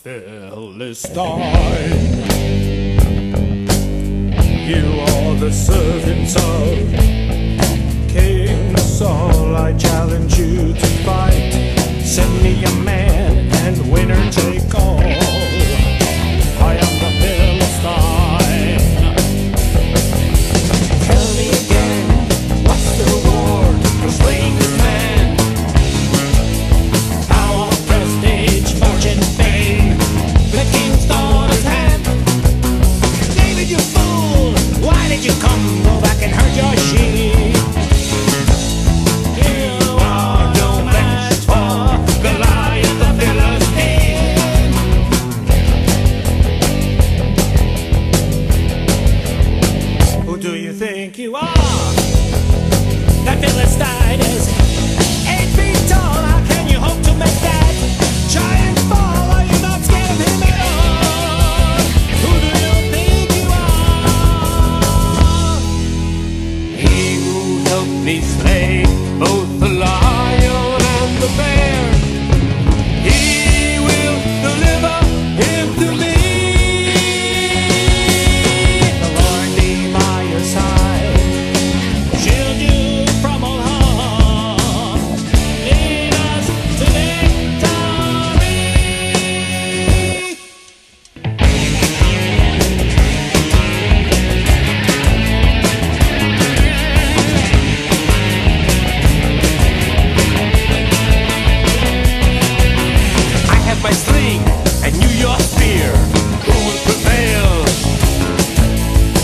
Philistine. You are the servants of King Saul. I challenge you to fight.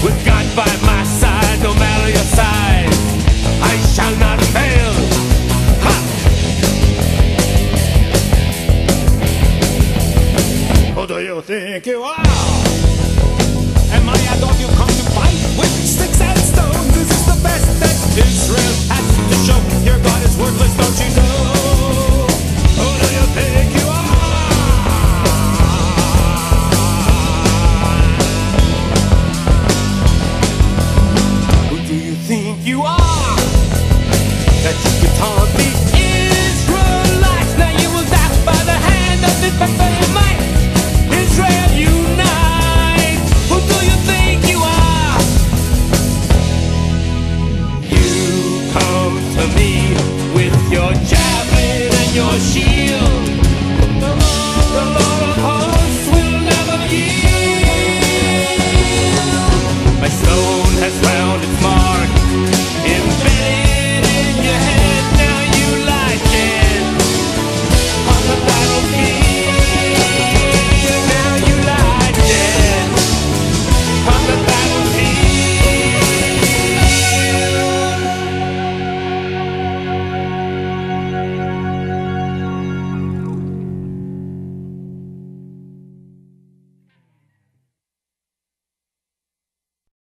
With God by my side, no matter your size, I shall not fail. Who do you think you are?